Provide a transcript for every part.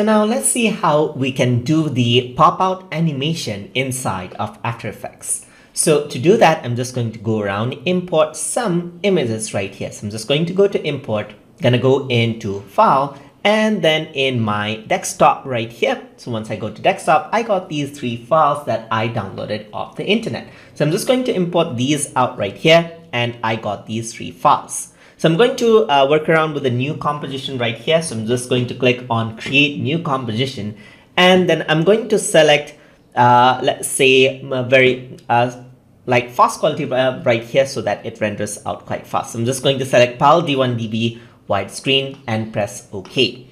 So now let's see how we can do the pop-out animation inside of After Effects. So to do that, I'm just going to go around, import some images right here. So I'm just going to go to import, gonna go into file, and then in my desktop right here. So once I go to desktop, I got these three files that I downloaded off the internet. So I'm just going to import these out right here, and I got these three files. So I'm going to uh, work around with a new composition right here. So I'm just going to click on create new composition and then I'm going to select, uh, let's say very uh, like fast quality uh, right here so that it renders out quite fast. So I'm just going to select PAL D1/DV widescreen and press OK.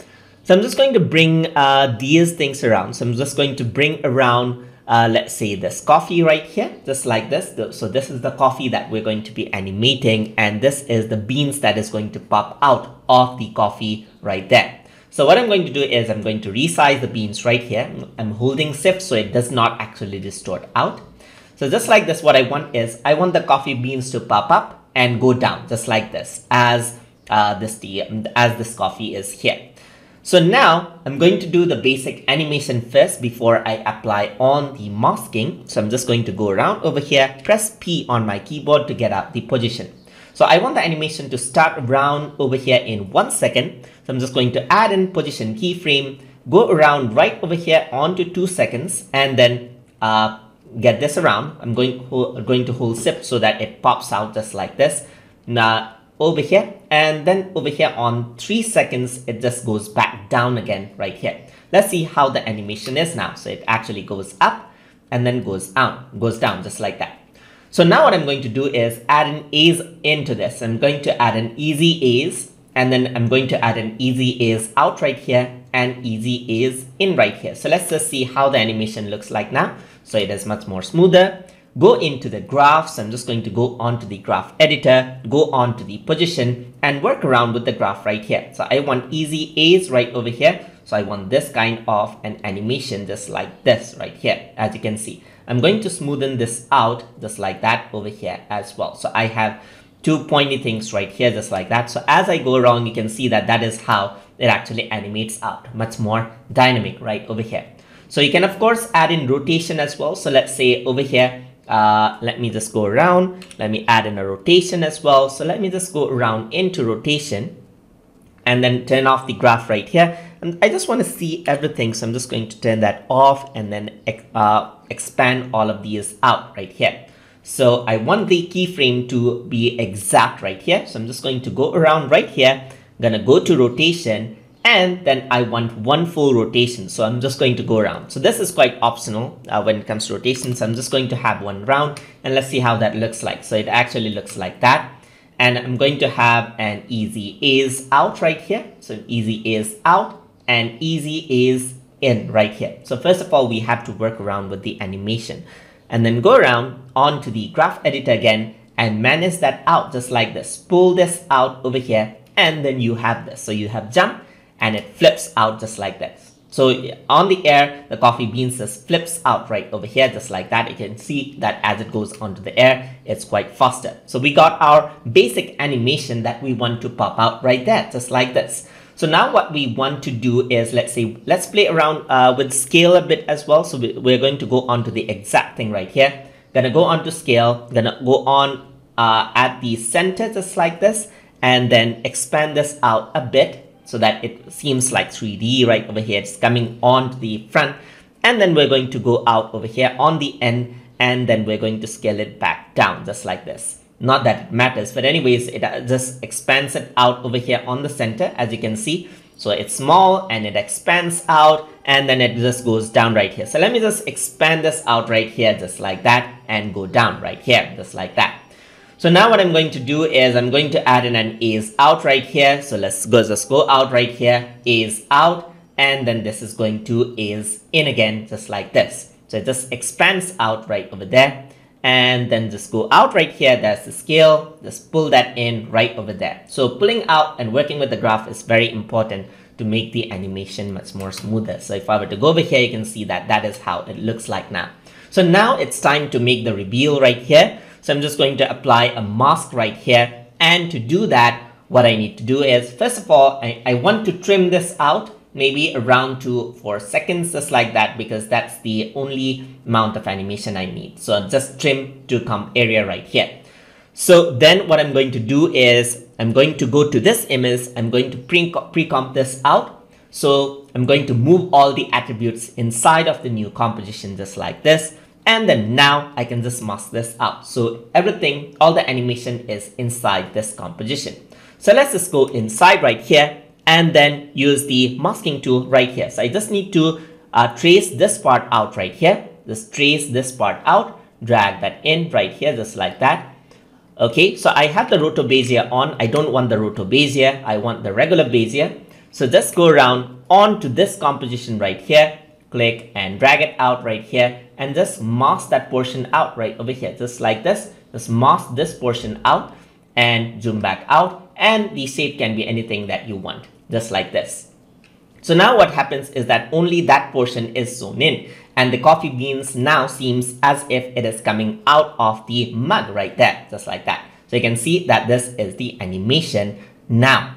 So I'm just going to bring uh, these things around. So I'm just going to bring around uh, let's say this coffee right here, just like this. So this is the coffee that we're going to be animating and this is the beans that is going to pop out of the coffee right there. So what I'm going to do is I'm going to resize the beans right here. I'm holding shift so it does not actually distort out. So just like this, what I want is I want the coffee beans to pop up and go down just like this as uh, this as this coffee is here. So now I'm going to do the basic animation first before I apply on the masking. So I'm just going to go around over here, press P on my keyboard to get out the position. So I want the animation to start around over here in one second. So I'm just going to add in position keyframe, go around right over here onto two seconds and then uh, get this around. I'm going, going to hold shift so that it pops out just like this. Now over here and then over here on three seconds it just goes back down again right here. Let's see how the animation is now. So it actually goes up and then goes down goes down just like that. So now what i'm going to do is add an ease into this. I'm going to add an easy ease and then i'm going to add an easy ease out right here and easy ease in right here. So let's just see how the animation looks like now. So it is much more smoother go into the graphs. I'm just going to go onto the graph editor, go on to the position and work around with the graph right here. So I want easy ease right over here. So I want this kind of an animation just like this right here, as you can see. I'm going to smoothen this out just like that over here as well. So I have two pointy things right here just like that. So as I go around, you can see that that is how it actually animates out much more dynamic right over here. So you can of course add in rotation as well. So let's say over here, uh, let me just go around. Let me add in a rotation as well. So let me just go around into rotation and then turn off the graph right here. And I just want to see everything. So I'm just going to turn that off and then uh, expand all of these out right here. So I want the keyframe to be exact right here. So I'm just going to go around right here. I'm to go to rotation and then I want one full rotation. So I'm just going to go around. So this is quite optional uh, when it comes to rotation. So I'm just going to have one round and let's see how that looks like. So it actually looks like that. And I'm going to have an easy ease out right here. So easy ease out and easy ease in right here. So first of all, we have to work around with the animation and then go around onto the graph editor again and manage that out just like this. Pull this out over here and then you have this. So you have jump and it flips out just like this. So on the air, the coffee beans just flips out right over here, just like that. You can see that as it goes onto the air, it's quite faster. So we got our basic animation that we want to pop out right there, just like this. So now what we want to do is, let's say, let's play around uh, with scale a bit as well. So we're going to go on to the exact thing right here. Gonna go on to scale, gonna go on uh, at the center just like this, and then expand this out a bit so that it seems like 3D right over here. It's coming on the front and then we're going to go out over here on the end and then we're going to scale it back down just like this. Not that it matters, but anyways, it uh, just expands it out over here on the center as you can see. So it's small and it expands out and then it just goes down right here. So let me just expand this out right here just like that and go down right here just like that. So now what I'm going to do is I'm going to add in an ease out right here. So let's go, just go out right here, ease out, and then this is going to ease in again, just like this. So it just expands out right over there. And then just go out right here, there's the scale, just pull that in right over there. So pulling out and working with the graph is very important to make the animation much more smoother. So if I were to go over here, you can see that that is how it looks like now. So now it's time to make the reveal right here. So I'm just going to apply a mask right here. And to do that, what I need to do is, first of all, I, I want to trim this out. maybe around to four seconds, just like that, because that's the only amount of animation I need. So just trim to come area right here. So then what I'm going to do is I'm going to go to this image. I'm going to pre-comp this out. So I'm going to move all the attributes inside of the new composition just like this. And then now I can just mask this out. So everything, all the animation is inside this composition. So let's just go inside right here and then use the masking tool right here. So I just need to uh, trace this part out right here. Just trace this part out, drag that in right here, just like that. Okay, so I have the roto bezier on. I don't want the roto bezier. I want the regular bezier. So just go around onto this composition right here, click and drag it out right here and just mask that portion out right over here, just like this. Just mask this portion out and zoom back out and the shape can be anything that you want, just like this. So now what happens is that only that portion is zoomed in and the coffee beans now seems as if it is coming out of the mug right there, just like that. So you can see that this is the animation now.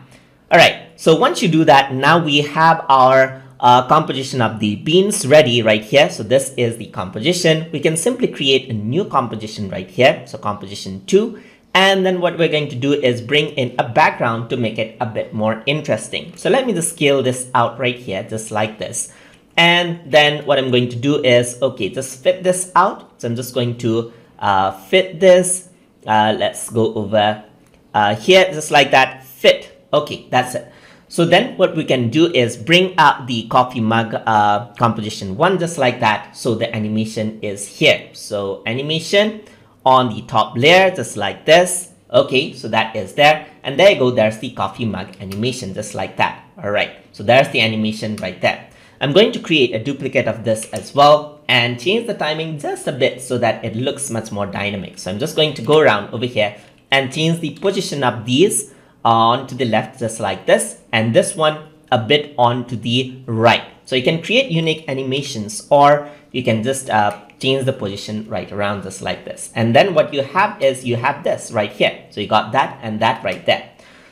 All right, so once you do that, now we have our uh, composition of the beans ready right here. So this is the composition. We can simply create a new composition right here. So composition 2. And then what we're going to do is bring in a background to make it a bit more interesting. So let me just scale this out right here, just like this. And then what I'm going to do is, okay, just fit this out. So I'm just going to uh, fit this. Uh, let's go over uh, here, just like that, fit. Okay, that's it. So then what we can do is bring up the coffee mug uh, composition one just like that. So the animation is here. So animation on the top layer just like this. Okay, so that is there. And there you go, there's the coffee mug animation just like that. All right, so there's the animation right there. I'm going to create a duplicate of this as well and change the timing just a bit so that it looks much more dynamic. So I'm just going to go around over here and change the position of these on to the left just like this and this one a bit on to the right. So you can create unique animations or you can just uh, change the position right around just like this. And then what you have is you have this right here. So you got that and that right there.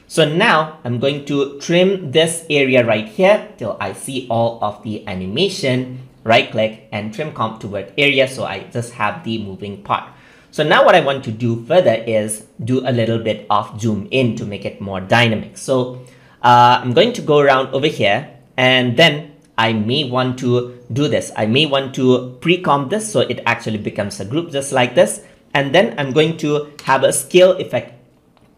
So now I'm going to trim this area right here till I see all of the animation, right click and trim comp toward area. So I just have the moving part. So now what I want to do further is do a little bit of zoom in to make it more dynamic. So uh, I'm going to go around over here and then I may want to do this. I may want to pre-comp this so it actually becomes a group just like this. And then I'm going to have a scale effect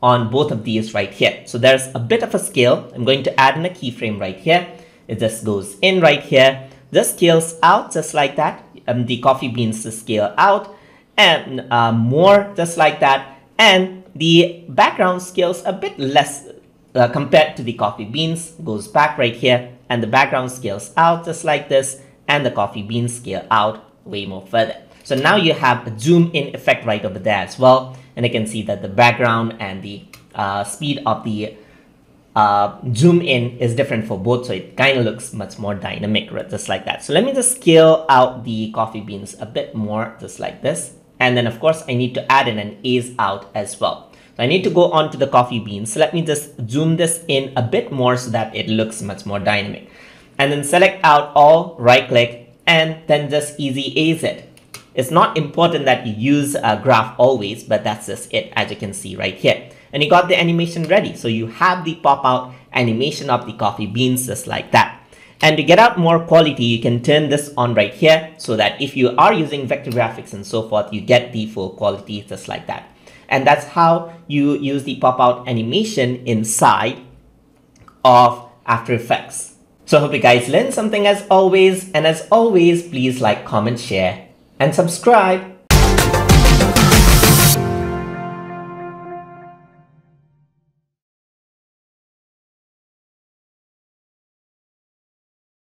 on both of these right here. So there's a bit of a scale. I'm going to add in a keyframe right here. It just goes in right here. This scales out just like that. Um, the coffee beans scale out and uh, more just like that. And the background scales a bit less uh, compared to the coffee beans, goes back right here, and the background scales out just like this, and the coffee beans scale out way more further. So now you have a zoom in effect right over there as well, and you can see that the background and the uh, speed of the uh, zoom in is different for both, so it kind of looks much more dynamic, right? just like that. So let me just scale out the coffee beans a bit more, just like this. And then of course I need to add in an ease out as well. So I need to go on to the coffee beans. So let me just zoom this in a bit more so that it looks much more dynamic. And then select out all, right click, and then just easy ease it. It's not important that you use a graph always, but that's just it as you can see right here. And you got the animation ready. So you have the pop out animation of the coffee beans just like that. And to get out more quality, you can turn this on right here so that if you are using vector graphics and so forth, you get the full quality just like that. And that's how you use the pop-out animation inside of After Effects. So I hope you guys learned something as always. And as always, please like, comment, share, and subscribe.